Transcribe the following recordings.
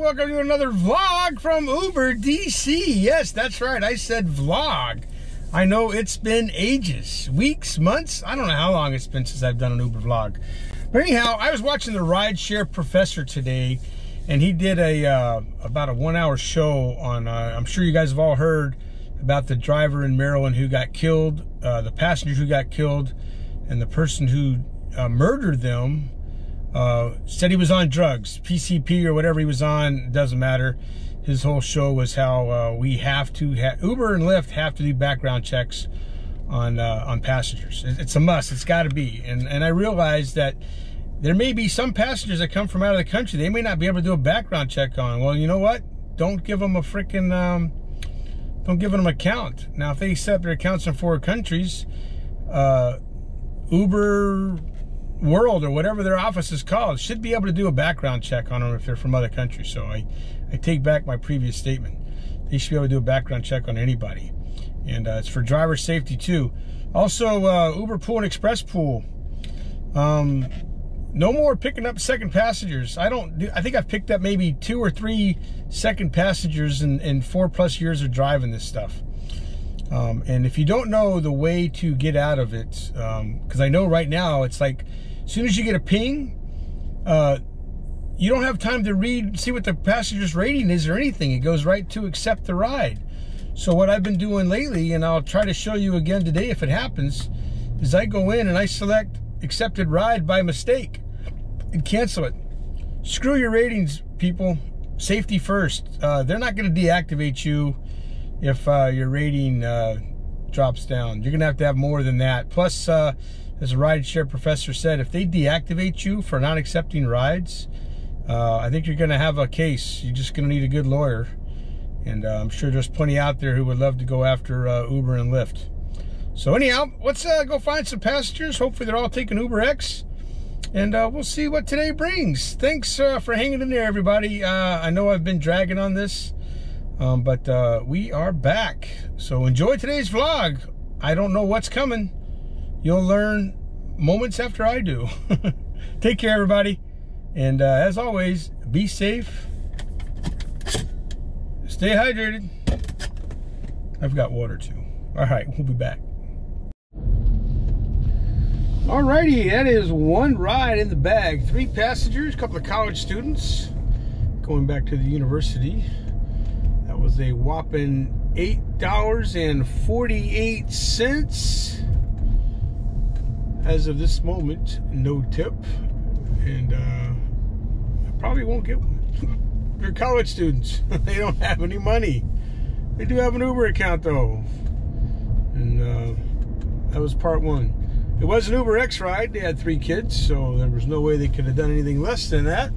welcome to another vlog from Uber DC. Yes, that's right, I said vlog. I know it's been ages, weeks, months. I don't know how long it's been since I've done an Uber vlog. But anyhow, I was watching the Rideshare Professor today, and he did a uh, about a one-hour show on. Uh, I'm sure you guys have all heard about the driver in Maryland who got killed, uh, the passenger who got killed, and the person who uh, murdered them uh, said he was on drugs, PCP or whatever he was on, doesn't matter. His whole show was how uh, we have to, ha Uber and Lyft have to do background checks on uh, on passengers. It's a must, it's gotta be. And, and I realized that there may be some passengers that come from out of the country, they may not be able to do a background check on. Well, you know what? Don't give them a freaking, um, don't give them an account. Now, if they set their accounts in four countries, uh, Uber World or whatever their office is called should be able to do a background check on them if they're from other countries. So I, I take back my previous statement. They should be able to do a background check on anybody. And uh, it's for driver safety too. Also, uh, Uber Pool and Express Pool. Um, no more picking up second passengers. I don't. I think I've picked up maybe two or three second passengers in, in four plus years of driving this stuff. Um, and if you don't know the way to get out of it, because um, I know right now it's like, as soon as you get a ping, uh, you don't have time to read, see what the passenger's rating is or anything. It goes right to accept the ride. So what I've been doing lately, and I'll try to show you again today if it happens, is I go in and I select accepted ride by mistake and cancel it. Screw your ratings, people. Safety first. Uh, they're not going to deactivate you if uh, your rating uh, drops down. You're going to have to have more than that. Plus, uh, as a rideshare professor said, if they deactivate you for not accepting rides, uh, I think you're going to have a case. You're just going to need a good lawyer. And uh, I'm sure there's plenty out there who would love to go after uh, Uber and Lyft. So anyhow, let's go find some passengers. Hopefully they're all taking Uber X. And we'll see what today brings. Thanks for hanging in there, everybody. I know I've been dragging on this. Um, but uh, we are back. So enjoy today's vlog. I don't know what's coming. You'll learn moments after I do. Take care, everybody. And uh, as always, be safe. Stay hydrated. I've got water too. All right, we'll be back. Alrighty, that is one ride in the bag. Three passengers, a couple of college students going back to the university That was a whopping $8.48 as of this moment no tip and uh, I probably won't get one. They're college students. They don't have any money. They do have an Uber account though. And uh, that was part one. It was an Uber X ride. They had three kids so there was no way they could have done anything less than that.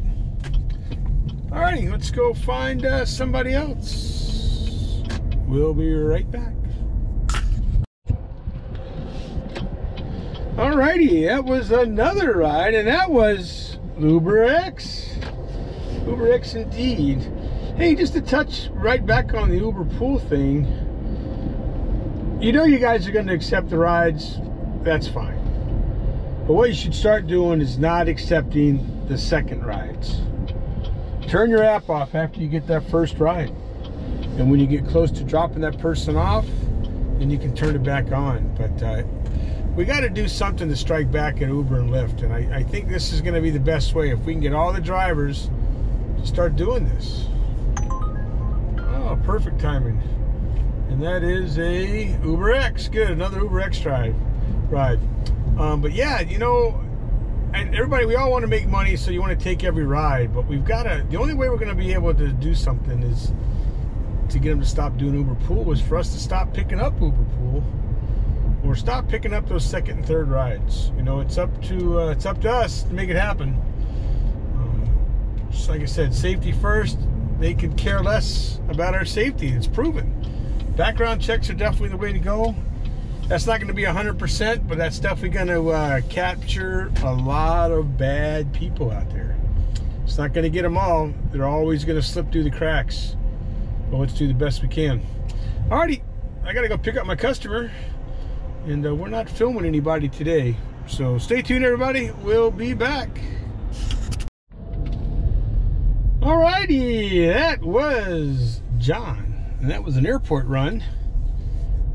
Alrighty, let's go find uh, somebody else. We'll be right back. Alrighty, that was another ride, and that was Uber X. Uber X indeed. Hey, just to touch right back on the Uber pool thing, you know you guys are going to accept the rides, that's fine. But what you should start doing is not accepting the second rides turn your app off after you get that first ride. And when you get close to dropping that person off, then you can turn it back on. But uh, we got to do something to strike back at Uber and Lyft. And I, I think this is going to be the best way. If we can get all the drivers to start doing this. Oh, perfect timing. And that is a Uber X. Good, another Uber X drive ride. Um, but yeah, you know, and everybody, we all want to make money, so you want to take every ride. But we've got to. The only way we're going to be able to do something is to get them to stop doing Uber Pool. Was for us to stop picking up Uber Pool, or stop picking up those second and third rides. You know, it's up to uh, it's up to us to make it happen. Um, just like I said, safety first. They could care less about our safety. It's proven. Background checks are definitely the way to go. That's not going to be 100%, but that's definitely going to uh, capture a lot of bad people out there. It's not going to get them all. They're always going to slip through the cracks. But let's do the best we can. Alrighty, I got to go pick up my customer. And uh, we're not filming anybody today. So stay tuned, everybody. We'll be back. Alrighty, that was John, and that was an airport run.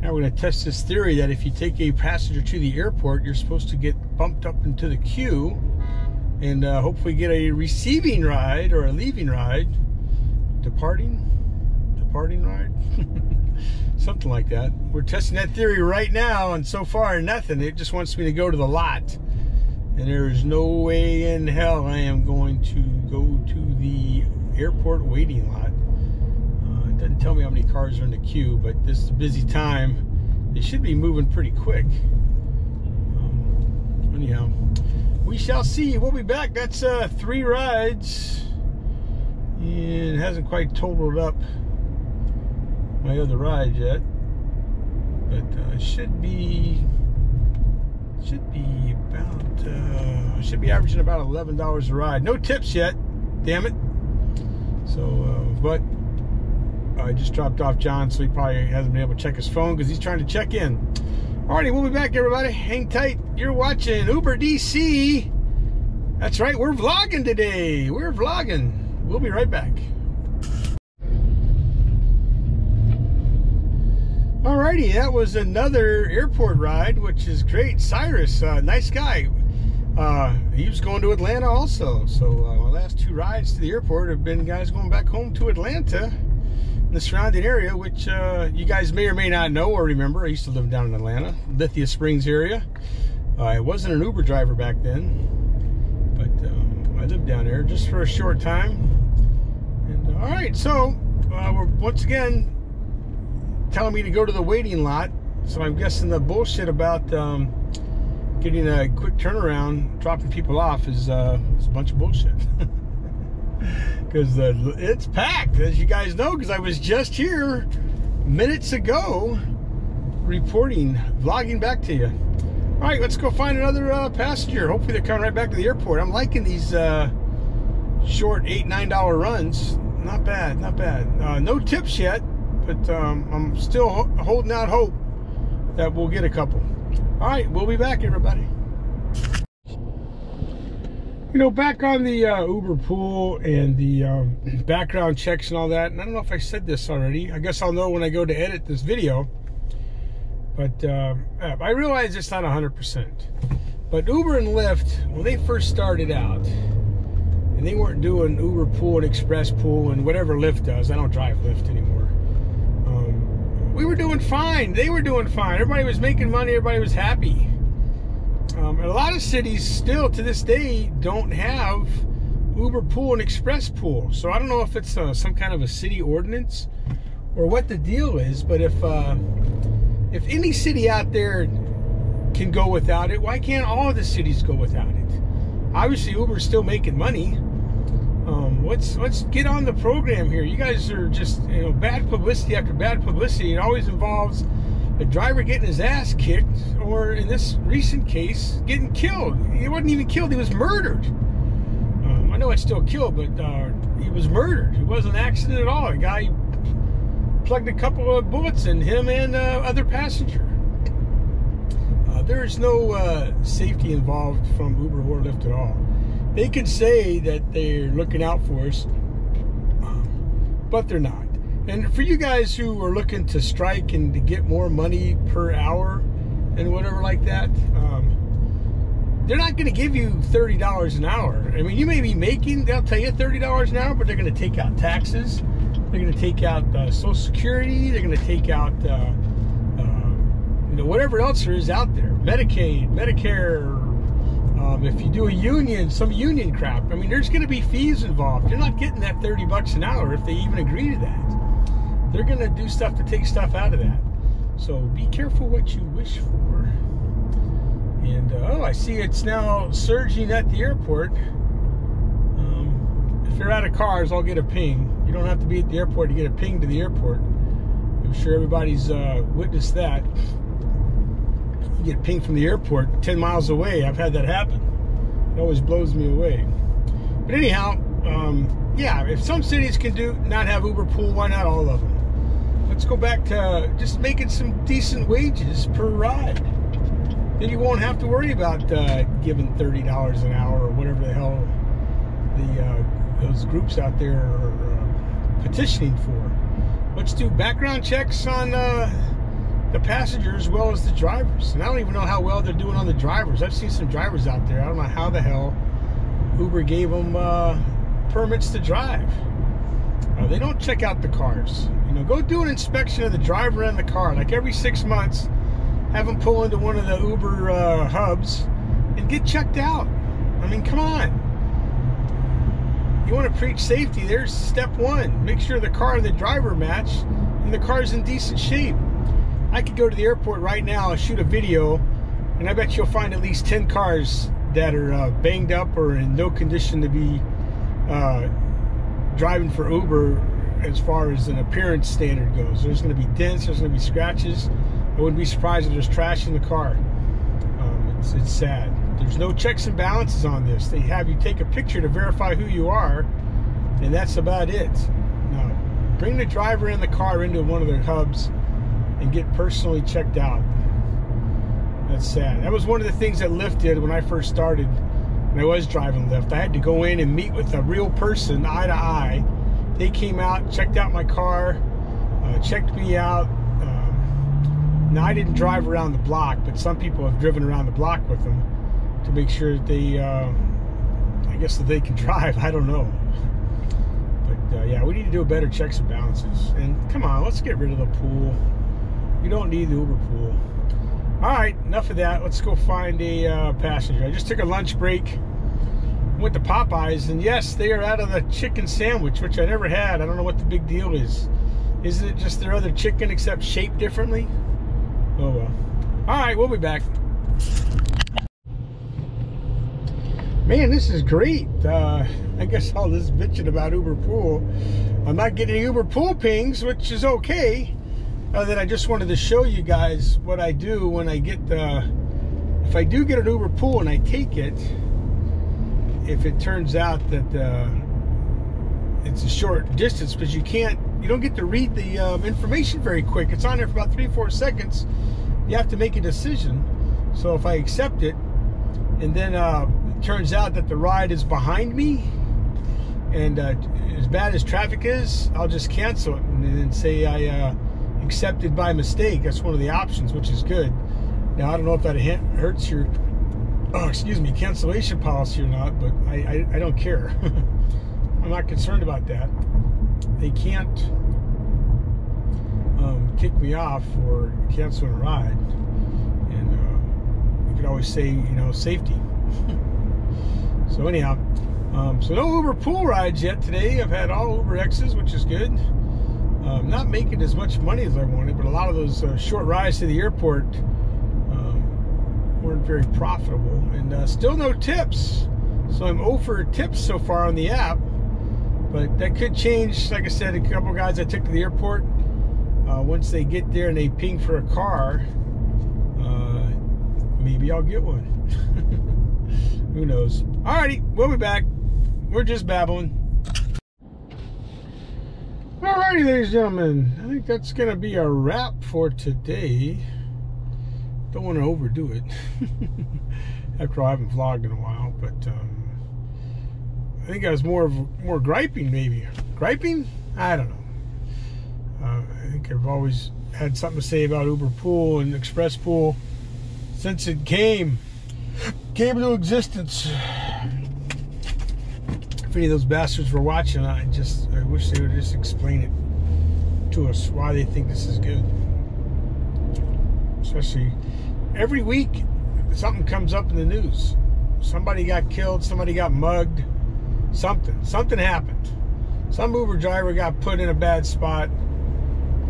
Now we're going to test this theory that if you take a passenger to the airport, you're supposed to get bumped up into the queue and uh, hopefully get a receiving ride or a leaving ride. Departing? Departing ride? Something like that. We're testing that theory right now, and so far, nothing. It just wants me to go to the lot. And there is no way in hell I am going to go to the airport waiting lot. Uh, it doesn't tell me how many cars are in the queue, but this is a busy time. They should be moving pretty quick. Um, anyhow, we shall see. We'll be back. That's uh, three rides. And it hasn't quite totaled up my other ride yet. But uh, should be should be about uh, should be averaging about eleven dollars a ride. No tips yet. Damn it. So, uh, but I just dropped off John, so he probably hasn't been able to check his phone because he's trying to check in. Alrighty, we'll be back, everybody. Hang tight. You're watching Uber DC. That's right, we're vlogging today. We're vlogging. We'll be right back. Alrighty, that was another airport ride, which is great. Cyrus, uh, nice guy. Uh, he was going to Atlanta also. So uh, my last two rides to the airport have been guys going back home to Atlanta, the surrounding area, which uh, you guys may or may not know or remember. I used to live down in Atlanta, Lithia Springs area. I wasn't an Uber driver back then, but um, I lived down there just for a short time. And uh, all right, so uh, we're once again telling me to go to the waiting lot. So I'm guessing the bullshit about um, getting a quick turnaround, dropping people off is, uh, is a bunch of bullshit. Because uh, it's packed, as you guys know, because I was just here minutes ago reporting, vlogging back to you. All right, let's go find another uh, passenger. Hopefully they're coming right back to the airport. I'm liking these uh, short eight, nine dollar runs. Not bad, not bad. Uh, no tips yet, but um, I'm still ho holding out hope that we'll get a couple. All right, we'll be back, everybody. You know, back on the uh, Uber pool and the um, background checks and all that, and I don't know if I said this already. I guess I'll know when I go to edit this video. But uh, I realize it's not 100%. But Uber and Lyft, when they first started out, and they weren't doing Uber pool and Express pool and whatever Lyft does, I don't drive Lyft anymore. We were doing fine. They were doing fine. Everybody was making money. Everybody was happy. Um, a lot of cities still to this day don't have Uber pool and Express pool. So I don't know if it's uh, some kind of a city ordinance or what the deal is. But if uh, if any city out there can go without it, why can't all of the cities go without it? Obviously, Uber's still making money. Let's let's get on the program here. You guys are just you know bad publicity after bad publicity. It always involves a driver getting his ass kicked, or in this recent case, getting killed. He wasn't even killed; he was murdered. Um, I know it's still killed, but uh, he was murdered. It wasn't an accident at all. A guy plugged a couple of bullets in him and uh, other passenger. Uh, there is no uh, safety involved from Uber or Lyft at all. They can say that they're looking out for us, um, but they're not. And for you guys who are looking to strike and to get more money per hour and whatever like that, um, they're not going to give you $30 an hour. I mean, you may be making, they'll tell you $30 an hour, but they're going to take out taxes. They're going to take out uh, Social Security. They're going to take out, uh, uh, you know, whatever else there is out there. Medicaid, Medicare, um, if you do a union, some union crap. I mean, there's going to be fees involved. You're not getting that 30 bucks an hour if they even agree to that they're going to do stuff to take stuff out of that. So be careful what you wish for. And uh, oh, I see it's now surging at the airport. Um, if you're out of cars, I'll get a ping. You don't have to be at the airport to get a ping to the airport. I'm sure everybody's uh, witnessed that. You get a ping from the airport 10 miles away. I've had that happen. It always blows me away. But anyhow, um, yeah, if some cities can do not have Uber pool, why not all of them? let's go back to just making some decent wages per ride. Then you won't have to worry about uh, giving $30 an hour or whatever the hell the, uh, those groups out there are uh, petitioning for. Let's do background checks on uh, the passengers as well as the drivers. And I don't even know how well they're doing on the drivers. I've seen some drivers out there. I don't know how the hell Uber gave them uh, permits to drive. Uh, they don't check out the cars. You know, go do an inspection of the driver and the car. Like every six months, have them pull into one of the Uber uh, hubs and get checked out. I mean, come on. You want to preach safety? There's step one. Make sure the car and the driver match, and the car's in decent shape. I could go to the airport right now shoot a video, and I bet you'll find at least 10 cars that are uh, banged up or in no condition to be uh, driving for Uber as far as an appearance standard goes. There's going to be dents, there's going to be scratches. I wouldn't be surprised if there's trash in the car. Um, it's, it's sad. There's no checks and balances on this. They have you take a picture to verify who you are, and that's about it. Now, bring the driver and the car into one of their hubs and get personally checked out. That's sad. That was one of the things that Lyft did when I first started. When I was driving Lyft, I had to go in and meet with a real person, eye to eye. They came out, checked out my car, uh, checked me out. Um, now I didn't drive around the block, but some people have driven around the block with them to make sure that they, uh, I guess that they can drive. I don't know. But uh, yeah, we need to do a better checks and balances. And come on, let's get rid of the pool. You don't need the Uber pool. All right, enough of that. Let's go find a uh, passenger. I just took a lunch break. Went to Popeyes, and yes, they are out of the chicken sandwich, which I never had. I don't know what the big deal is. Isn't it just their other chicken except shaped differently? Oh well. All right, we'll be back. Man, this is great. Uh, I guess all this bitching about Uber Pool. I'm not getting Uber Pool pings, which is okay. Uh, that I just wanted to show you guys what I do when I get the. If I do get an Uber Pool and I take it, if it turns out that uh, it's a short distance, because you can't, you don't get to read the um, information very quick. It's on there for about three, four seconds. You have to make a decision. So if I accept it, and then uh, turns out that the ride is behind me and uh, as bad as traffic is i'll just cancel it and then say i uh, accepted by mistake. That's one of the options which is good. Now i don't know if that hurts your oh, excuse me cancellation policy or not but i, I, I don't care. I'm not concerned about that. They can't um, kick me off for canceling a ride. And uh, you could always say you know safety. So anyhow, um, so no Uber pool rides yet today. I've had all Uber X's, which is good. Um, not making as much money as I wanted, but a lot of those uh, short rides to the airport um, weren't very profitable. And uh, still no tips. So I'm over tips so far on the app. But that could change. Like I said, a couple guys I took to the airport, uh, once they get there and they ping for a car, uh, maybe I'll get one. Who knows? Alrighty, we'll be back. We're just babbling. Alrighty, ladies and gentlemen. I think that's going to be a wrap for today. Don't want to overdo it. After all, I haven't vlogged in a while, but um, I think I was more of more griping, maybe. Griping? I don't know. Uh, I think I've always had something to say about Uber Pool and Express Pool since it came came into existence. Any of those bastards were watching, I just I wish they would just explain it to us why they think this is good. Especially every week, something comes up in the news. Somebody got killed, somebody got mugged, something. Something happened. Some Uber driver got put in a bad spot,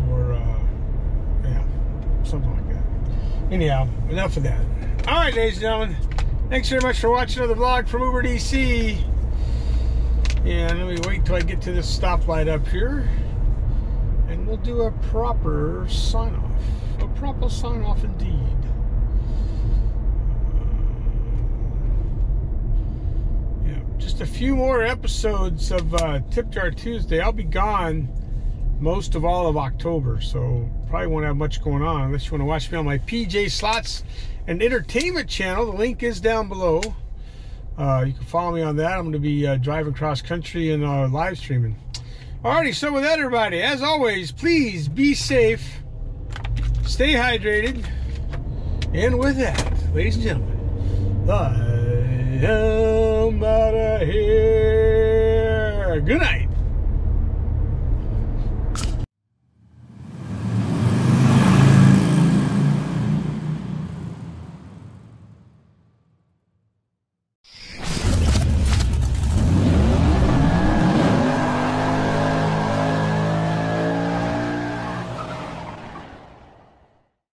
or, uh, yeah, something like that. Anyhow, enough of that. All right, ladies and gentlemen. Thanks very much for watching another vlog from Uber DC. And let me wait till I get to this stoplight up here. And we'll do a proper sign off. A proper sign off indeed. Uh, yeah, just a few more episodes of uh, Tip Jar Tuesday. I'll be gone most of all of October, so probably won't have much going on unless you want to watch me on my PJ Slots and Entertainment channel. The link is down below. Uh, you can follow me on that. I'm going to be uh, driving cross country and uh, live streaming. Alrighty, so with that, everybody, as always, please be safe, stay hydrated, and with that, ladies and gentlemen, I am out of here. Good night.